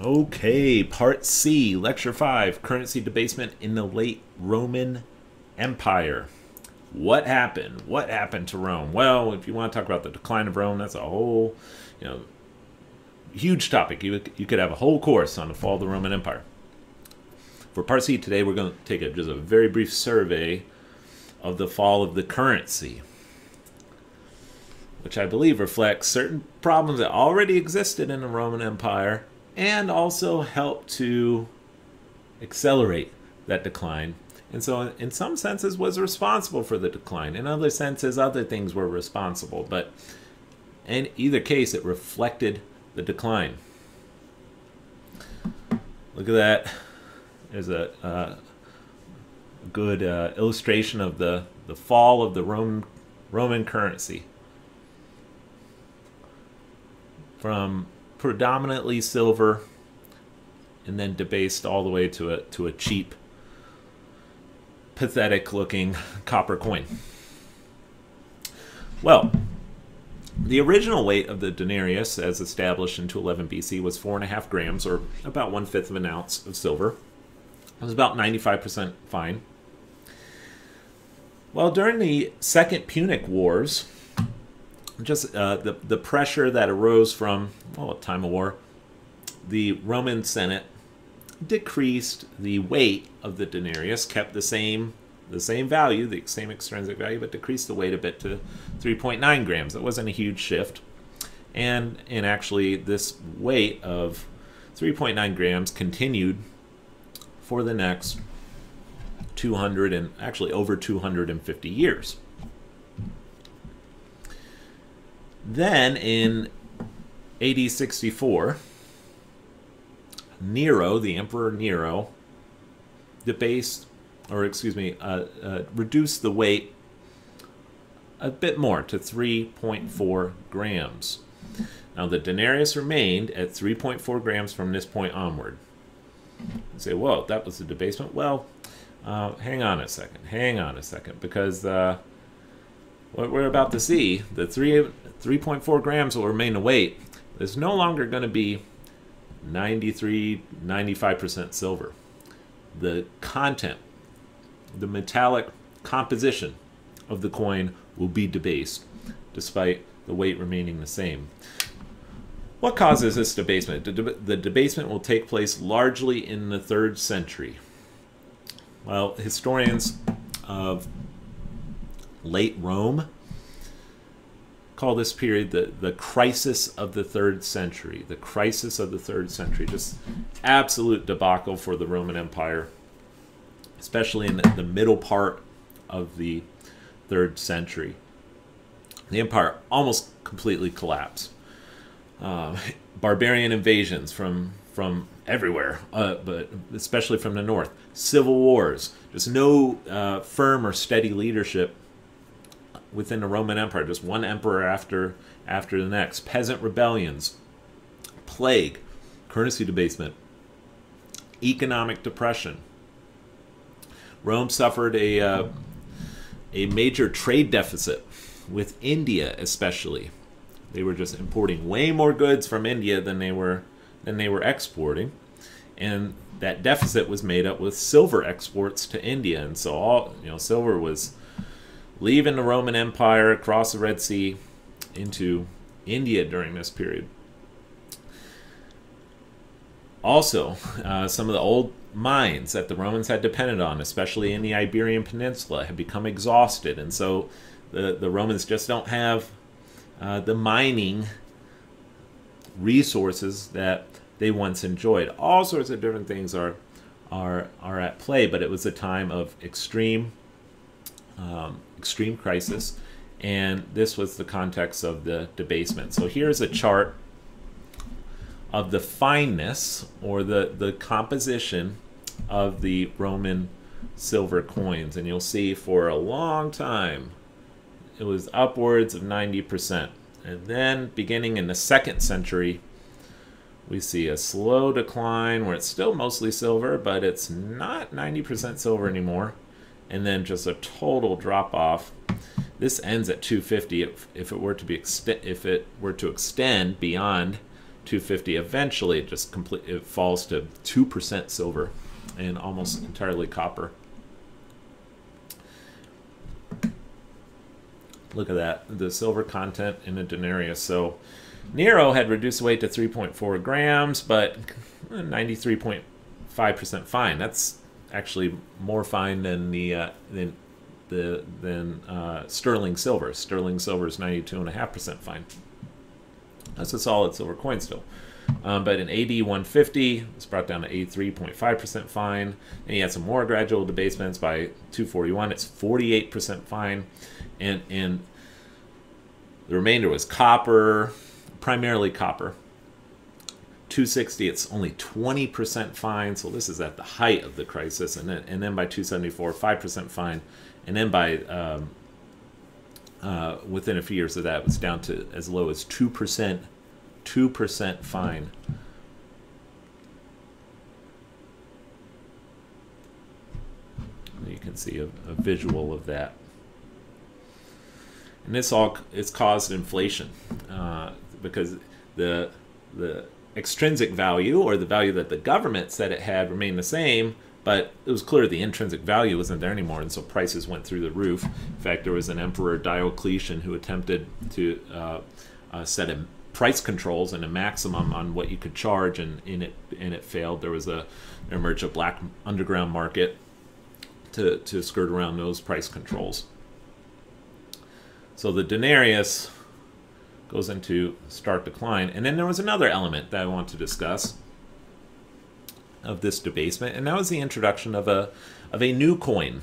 Okay, part C, lecture 5 currency debasement in the late Roman Empire. What happened? What happened to Rome? Well, if you want to talk about the decline of Rome, that's a whole, you know, huge topic. You, you could have a whole course on the fall of the Roman Empire. For part C today, we're going to take a, just a very brief survey of the fall of the currency, which I believe reflects certain problems that already existed in the Roman Empire and also help to accelerate that decline. And so, in some senses, was responsible for the decline. In other senses, other things were responsible. But in either case, it reflected the decline. Look at that. There's a, uh, good uh, illustration of the, the fall of the Roman, Roman currency. From predominantly silver and then debased all the way to a to a cheap pathetic looking copper coin. Well, the original weight of the denarius, as established in 211 BC, was four and a half grams, or about one fifth of an ounce of silver. It was about 95% fine. Well, during the Second Punic Wars, just uh, the the pressure that arose from well, time of war, the Roman Senate decreased the weight of the denarius, kept the same the same value, the same extrinsic value, but decreased the weight a bit to 3.9 grams. It wasn't a huge shift, and and actually this weight of 3.9 grams continued for the next 200 and actually over 250 years. Then in AD 64, Nero, the Emperor Nero, debased, or excuse me, uh, uh, reduced the weight a bit more to 3.4 grams. Now the denarius remained at 3.4 grams from this point onward. You say, whoa, that was the debasement? Well, uh, hang on a second, hang on a second, because uh, what we're about to see, the 3 3.4 grams will remain a weight. It's no longer going to be 93, 95% silver. The content, the metallic composition of the coin will be debased, despite the weight remaining the same. What causes this debasement? The debasement will take place largely in the third century. Well, historians of late Rome call this period the, the crisis of the third century. The crisis of the third century. Just absolute debacle for the Roman Empire, especially in the, middle part of the third century. The empire almost completely collapsed. Uh, barbarian invasions from from everywhere, uh, but especially from the north. Civil wars, just no uh, firm or steady leadership within the Roman Empire, just one emperor after after the next. Peasant rebellions, plague, currency debasement, economic depression. Rome suffered a uh, a major trade deficit with India, especially. They were just importing way more goods from India than they were than they were exporting, and that deficit was made up with silver exports to India. And so all you know, silver was leaving the Roman Empire across the Red Sea into India during this period. Also, uh, some of the old mines that the Romans had depended on, especially in the Iberian Peninsula, have become exhausted, and so the, the Romans just don't have uh, the mining resources that they once enjoyed. All sorts of different things are are are at play, but it was a time of extreme um, extreme crisis, and this was the context of the debasement. So here's a chart of the fineness or the, the composition of the Roman silver coins. And you'll see for a long time it was upwards of 90%. And then beginning in the second century, we see a slow decline where it's still mostly silver, but it's not 90% silver anymore and then just a total drop off. This ends at 250. If, if it were to be ext- if it were to extend beyond 250. Eventually, it just complete it falls to two percent silver and almost entirely copper. Look at that, the silver content in a denarius. So Nero had reduced weight to 3.4 grams, but 93.5% fine. That's actually more fine than the uh, than the than uh, sterling silver. Sterling silver is 92.5% fine. That's a solid silver coin still. Um, but in AD 150, it's brought down to 83.5% fine. And he had some more gradual debasements by 241. It's 48% fine. And, and the remainder was copper, primarily copper. 260, it's only 20% fine. So this is at the height of the crisis. And then, and then by 274, 5% fine. And then by um, uh, within a few years of that, it was down to as low as 2%, 2% fine. You can see a, a visual of that. And this all it's caused inflation uh, because the the extrinsic value or the value that the government said it had remained the same, but it was clear the intrinsic value wasn't there anymore, and so prices went through the roof. In fact, there was an emperor Diocletian who attempted to uh, uh, set a price controls and a maximum on what you could charge, and, and it and it failed. There was a there emerged a black underground market to to skirt around those price controls. So the denarius goes into stark decline, and then there was another element that I want to discuss of this debasement, and that was the introduction of a of a new coin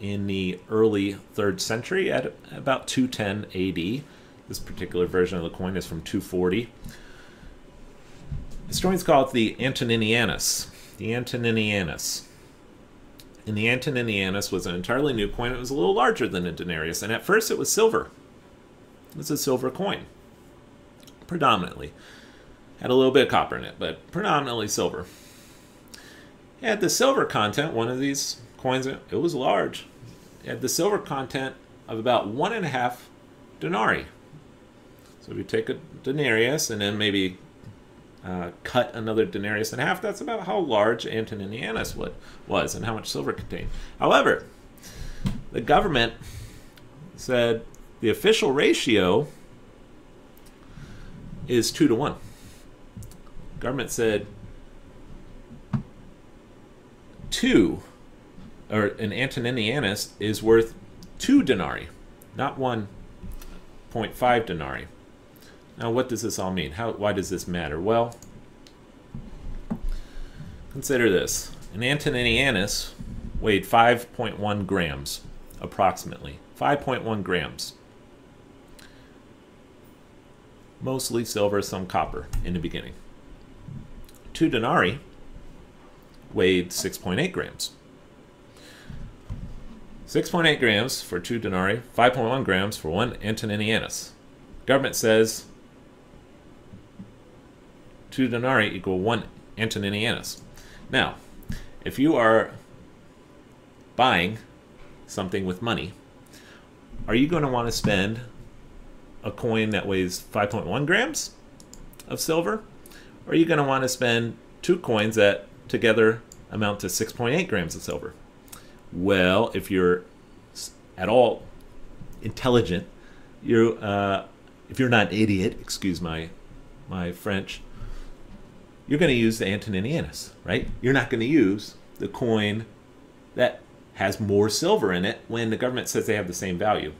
in the early third century at about 210 AD. This particular version of the coin is from 240. Historians call it the Antoninianus. The Antoninianus. And the Antoninianus was an entirely new coin. It was a little larger than a denarius, and at first it was silver. It was a silver coin, predominantly. Had a little bit of copper in it, but predominantly silver. It had the silver content, one of these coins, it was large. It had the silver content of about one and a half denarii. So if you take a denarius and then maybe uh, cut another denarius in half, that's about how large Antoninianus would, was and how much silver contained. However, the government said the official ratio is two to one. Government said two, or an Antoninianus is worth two denarii, not 1.5 denarii. Now, what does this all mean? How, why does this matter? Well, consider this. An Antoninianus weighed 5.1 grams, approximately. 5.1 grams. Mostly silver, some copper in the beginning. Two denarii weighed 6.8 grams. 6.8 grams for two denarii, 5.1 grams for one Antoninianus. Government says two denarii equal one Antoninianus. Now, if you are buying something with money, are you going to want to spend a coin that weighs 5.1 grams of silver? Or are you going to want to spend two coins that together amount to 6.8 grams of silver? Well, if you're at all intelligent, you uh, if you're not an idiot, excuse my my French, you're going to use the Antoninianus, right? You're not going to use the coin that has more silver in it when the government says they have the same value.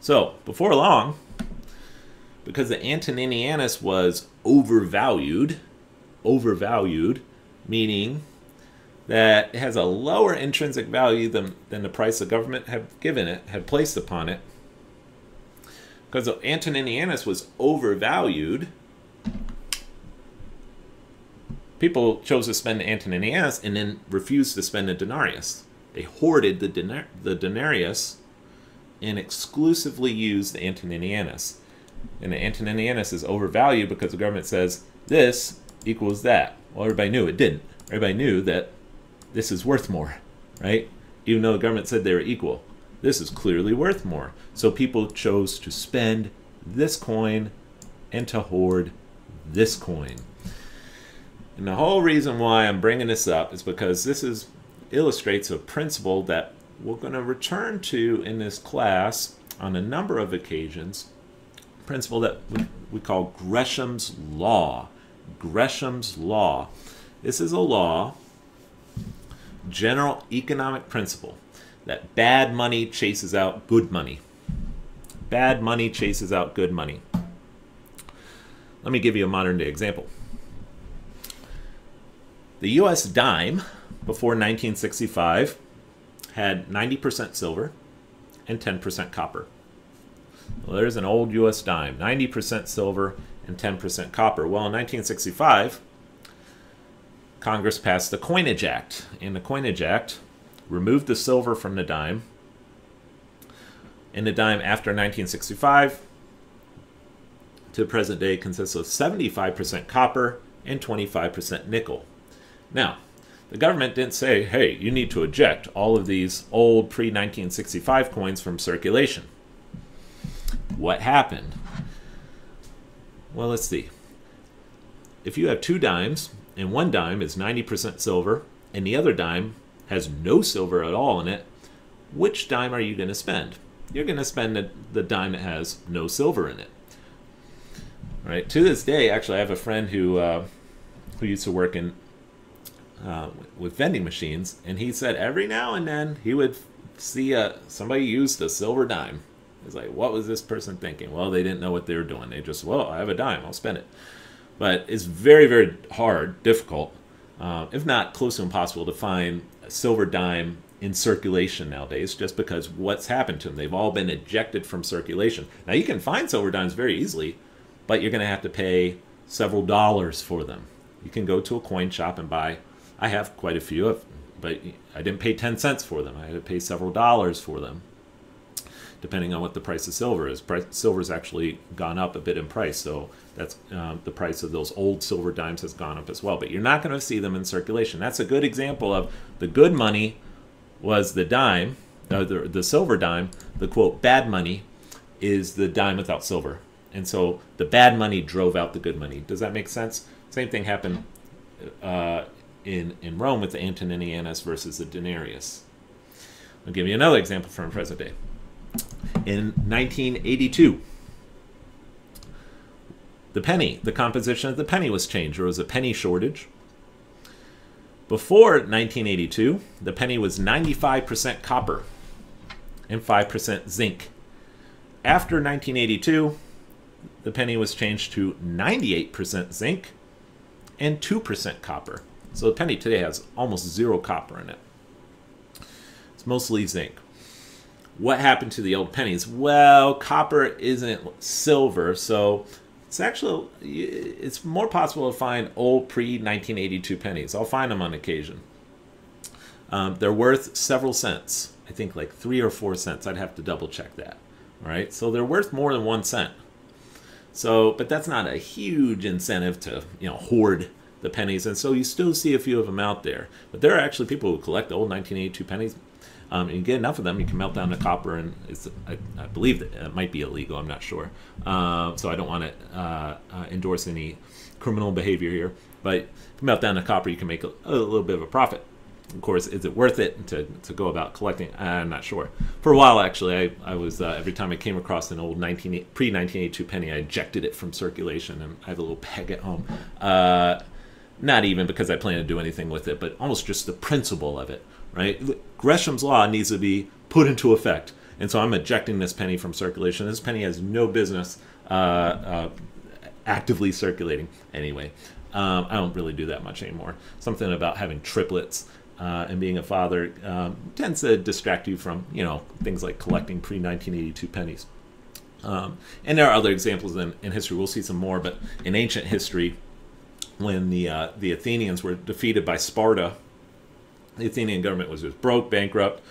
So, before long, because the Antoninianus was overvalued, overvalued, meaning that it has a lower intrinsic value than, than the price the government had given it, had placed upon it. Because the Antoninianus was overvalued, people chose to spend the Antoninianus and then refused to spend the denarius. They hoarded the, denar- the denarius and exclusively use the Antoninianus. And the Antoninianus is overvalued because the government says this equals that. Well, everybody knew it didn't. Everybody knew that this is worth more, right? Even though the government said they were equal. This is clearly worth more. So people chose to spend this coin and to hoard this coin. And the whole reason why I'm bringing this up is because this is illustrates a principle that we're going to return to in this class on a number of occasions. Principle that we, we call Gresham's law. Gresham's law. This is a law, general economic principle, that bad money chases out good money. Bad money chases out good money. Let me give you a modern day example. The US dime before 1965 had 90% silver and 10% copper. Well, there's an old US dime, 90% silver and 10% copper. Well, in 1965, Congress passed the Coinage Act, and the Coinage Act removed the silver from the dime. And the dime after 1965 to the present day consists of 75% copper and 25% nickel. Now, the government didn't say, hey, you need to eject all of these old pre 1965 coins from circulation. What happened? Well, let's see. If you have two dimes, and one dime is 90% silver, and the other dime has no silver at all in it, which dime are you going to spend? You're going to spend the, the dime that has no silver in it. All right. To this day, actually, I have a friend who uh, who used to work in uh, with vending machines, and he said every now and then he would see somebody used a silver dime. He's like, what was this person thinking? Well, they didn't know what they were doing. They just, well, I have a dime, I'll spend it. But it's very, very hard, difficult, uh, if not close to impossible, to find a silver dime in circulation nowadays just because what's happened to them. They've all been ejected from circulation. Now, you can find silver dimes very easily, but you're going to have to pay several dollars for them. You can go to a coin shop and buy I have quite a few, of, but I didn't pay 10 cents for them. I had to pay several dollars for them, depending on what the price of silver is. Price, silver's actually gone up a bit in price, so that's um, the price of those old silver dimes has gone up as well. But you're not going to see them in circulation. That's a good example of the good money was the dime, uh, the, the silver dime. The quote bad money is the dime without silver. And so the bad money drove out the good money. Does that make sense? Same thing happened uh, in, in Rome with the Antoninianus versus the denarius. I'll give you another example from present day. In 1982, the penny, the composition of the penny was changed. There was a penny shortage. Before 1982, the penny was 95% copper and 5% zinc. After 1982, the penny was changed to 98% zinc and 2% copper. So the penny today has almost zero copper in it. It's mostly zinc. What happened to the old pennies? Well, copper isn't silver, so it's actually it's more possible to find old pre-1982 pennies. I'll find them on occasion. Um, they're worth several cents. I think like three or four cents. I'd have to double check that. All right, so they're worth more than one cent. So, but that's not a huge incentive to you know hoard the pennies, and so you still see a few of them out there. But there are actually people who collect the old 1982 pennies. Um, and you get enough of them, you can melt down the copper, and it's, I, I believe that it might be illegal. I'm not sure, uh, so I don't want to uh, uh, endorse any criminal behavior here. But if you melt down the copper, you can make a, a little bit of a profit of course, is it worth it to, to go about collecting? I'm not sure. For a while, actually, I, I was uh, every time I came across an old 19, pre 1982 penny, I ejected it from circulation, and I have a little peg at home. Not even because I plan to do anything with it, but almost just the principle of it, right? Gresham's law needs to be put into effect. And so I'm ejecting this penny from circulation. This penny has no business uh, uh, actively circulating anyway. Um, I don't really do that much anymore. Something about having triplets uh, and being a father um, tends to distract you from, you know, things like collecting pre 1982 pennies. Um, and there are other examples in, in history. We'll see some more, but in ancient history, when the uh, the Athenians were defeated by Sparta. The Athenian government was broke, bankrupt.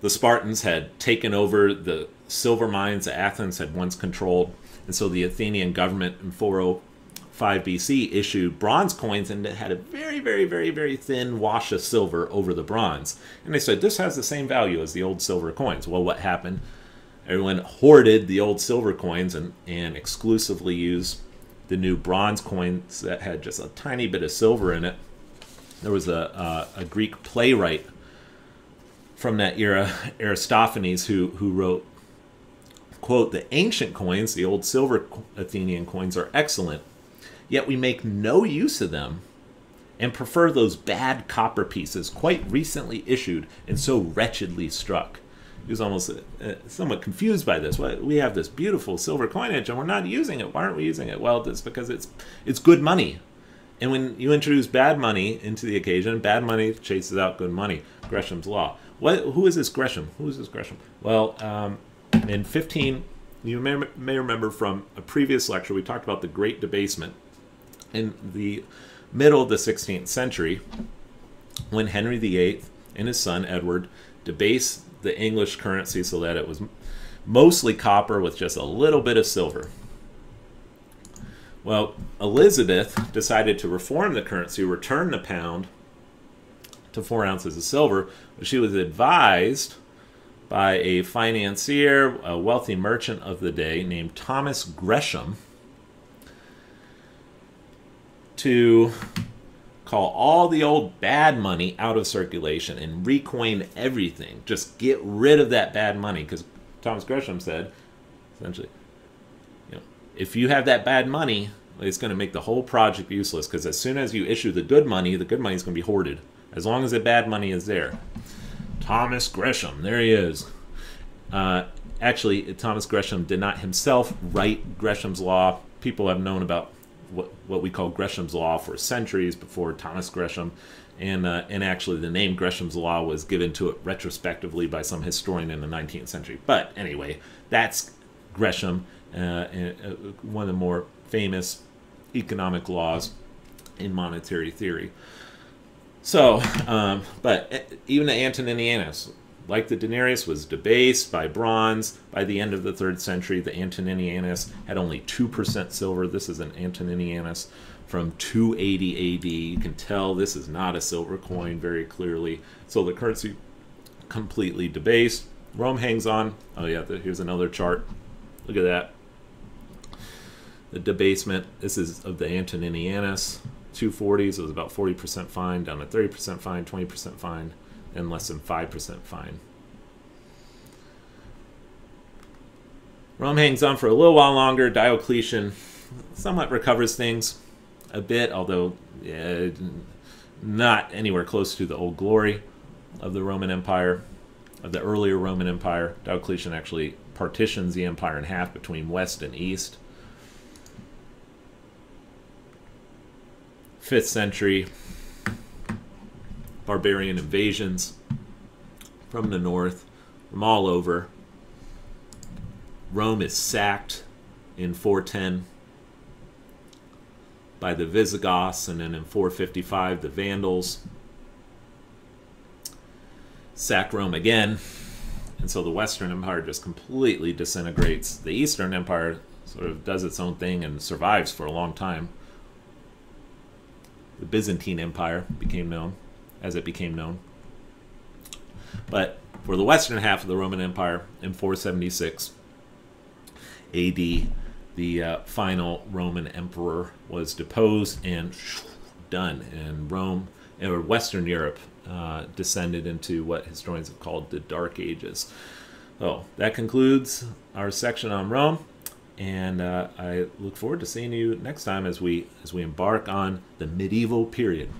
The Spartans had taken over the silver mines that Athens had once controlled, and so the Athenian government in 405 BC issued bronze coins and it had a very, very, very, very thin wash of silver over the bronze. And they said this has the same value as the old silver coins. Well, what happened? Everyone hoarded the old silver coins and, and exclusively used the new bronze coins that had just a tiny bit of silver in it. There was a, a, a Greek playwright from that era, Aristophanes, who, who wrote, quote, the ancient coins, the old silver Athenian coins, are excellent, yet we make no use of them and prefer those bad copper pieces quite recently issued and so wretchedly struck. He was almost uh, somewhat confused by this. We have this beautiful silver coinage and we're not using it. Why aren't we using it? Well, it's because it's it's good money. And when you introduce bad money into the occasion, bad money chases out good money. Gresham's law. What? Who is this Gresham? Who is this Gresham? Well, um, in 15, you may, may remember from a previous lecture, we talked about the Great Debasement. In the middle of the 16th century, when Henry VIII and his son Edward debased the English currency so that it was mostly copper with just a little bit of silver. Well, Elizabeth decided to reform the currency, return the pound to four ounces of silver. She was advised by a financier, a wealthy merchant of the day named Thomas Gresham, to call all the old bad money out of circulation and recoin everything. Just get rid of that bad money. Because Thomas Gresham said, essentially, you know, if you have that bad money, it's going to make the whole project useless. Because as soon as you issue the good money, the good money is going to be hoarded. As long as the bad money is there. Thomas Gresham, there he is. Uh, actually, Thomas Gresham did not himself write Gresham's Law. People have known about what what we call Gresham's Law for centuries before Thomas Gresham, and uh, and actually the name Gresham's Law was given to it retrospectively by some historian in the 19th century. But anyway, that's Gresham, uh, uh, one of the more famous economic laws in monetary theory. So, um, but even the Antoninianus, like the denarius, was debased by bronze. By the end of the third century, the Antoninianus had only 2% silver. This is an Antoninianus from 280 AD. You can tell this is not a silver coin very clearly. So the currency completely debased. Rome hangs on. Oh yeah, here's another chart. Look at that. The debasement. This is of the Antoninianus. 240s it was about 40% fine, down to 30% fine, 20% fine and less than 5% fine. Rome hangs on for a little while longer. Diocletian somewhat recovers things a bit, although yeah, not anywhere close to the old glory of the Roman Empire, of the earlier Roman Empire. Diocletian actually partitions the empire in half between west and east. 5th century, barbarian invasions from the north, from all over. Rome is sacked in 410 by the Visigoths, and then in 455, the Vandals sack Rome again. And so the Western Empire just completely disintegrates. The Eastern Empire sort of does its own thing and survives for a long time. The Byzantine Empire became known as it became known. But for the western half of the Roman Empire in 476 AD, the uh, final Roman emperor was deposed and done. And Rome, or Western Europe, uh, descended into what historians have called the Dark Ages. So that concludes our section on Rome, and uh, I look forward to seeing you next time as we as we embark on the medieval period.